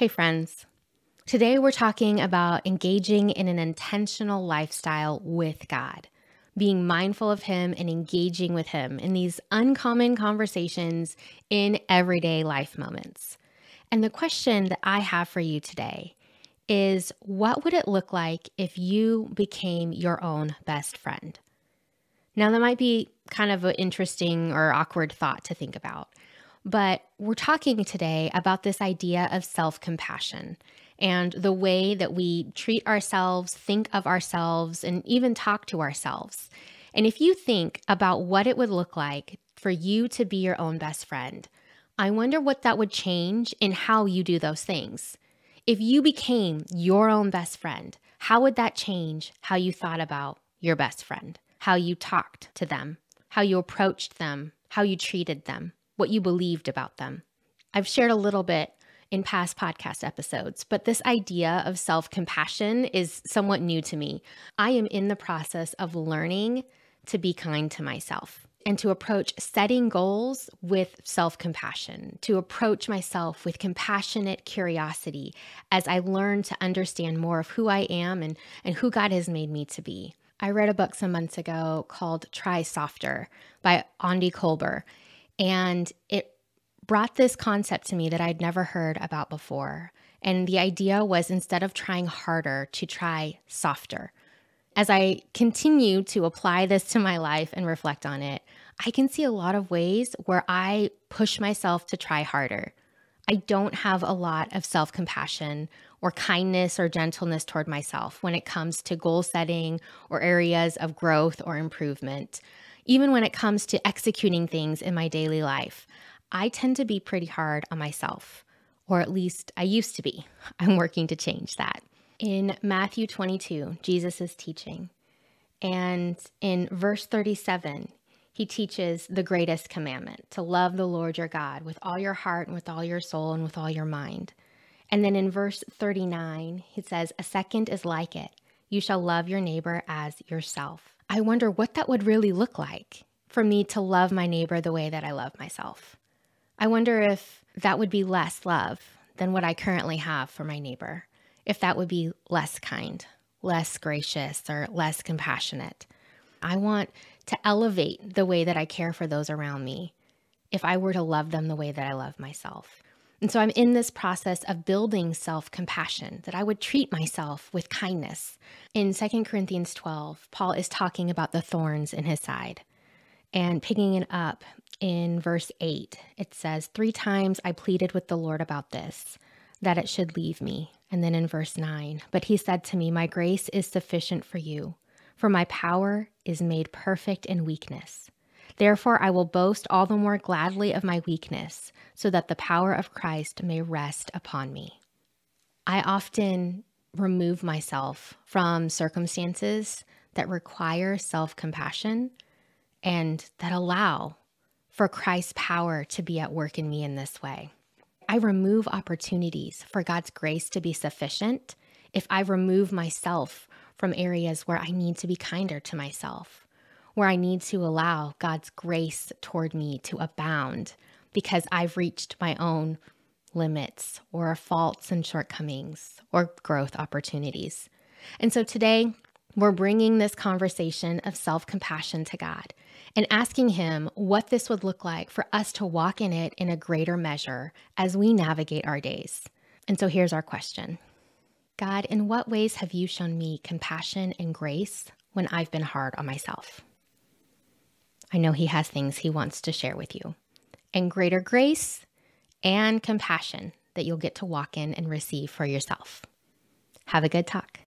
Hey, friends. Today we're talking about engaging in an intentional lifestyle with God, being mindful of Him and engaging with Him in these uncommon conversations in everyday life moments. And the question that I have for you today is what would it look like if you became your own best friend? Now, that might be kind of an interesting or awkward thought to think about. But we're talking today about this idea of self compassion and the way that we treat ourselves, think of ourselves, and even talk to ourselves. And if you think about what it would look like for you to be your own best friend, I wonder what that would change in how you do those things. If you became your own best friend, how would that change how you thought about your best friend, how you talked to them, how you approached them, how you treated them? What you believed about them. I've shared a little bit in past podcast episodes, but this idea of self compassion is somewhat new to me. I am in the process of learning to be kind to myself and to approach setting goals with self compassion, to approach myself with compassionate curiosity as I learn to understand more of who I am and, and who God has made me to be. I read a book some months ago called Try Softer by Aundi Kolber, and it brought this concept to me that I'd never heard about before. And the idea was instead of trying harder, to try softer. As I continue to apply this to my life and reflect on it, I can see a lot of ways where I push myself to try harder. I don't have a lot of self compassion or kindness or gentleness toward myself when it comes to goal setting or areas of growth or improvement even when it comes to executing things in my daily life, I tend to be pretty hard on myself, or at least I used to be. I'm working to change that. In Matthew 22, Jesus is teaching. And in verse 37, he teaches the greatest commandment to love the Lord your God with all your heart and with all your soul and with all your mind. And then in verse 39, he says, A second is like it you shall love your neighbor as yourself. I wonder what that would really look like for me to love my neighbor the way that I love myself. I wonder if that would be less love than what I currently have for my neighbor, if that would be less kind, less gracious, or less compassionate. I want to elevate the way that I care for those around me if I were to love them the way that I love myself. And so I'm in this process of building self compassion, that I would treat myself with kindness. In 2 Corinthians 12, Paul is talking about the thorns in his side. And picking it up in verse 8, it says, Three times I pleaded with the Lord about this, that it should leave me. And then in verse 9, but he said to me, My grace is sufficient for you, for my power is made perfect in weakness. Therefore, I will boast all the more gladly of my weakness, so that the power of Christ may rest upon me. I often remove myself from circumstances that require self compassion and that allow for Christ's power to be at work in me in this way. I remove opportunities for God's grace to be sufficient if I remove myself from areas where I need to be kinder to myself where I need to allow God's grace toward me to abound because I've reached my own limits or faults and shortcomings or growth opportunities. And so today, we're bringing this conversation of self compassion to God and asking Him what this would look like for us to walk in it in a greater measure as we navigate our days. And so here's our question God, in what ways have you shown me compassion and grace when I've been hard on myself? I know He has things He wants to share with you, and greater grace and compassion that you'll get to walk in and receive for yourself. Have a good talk.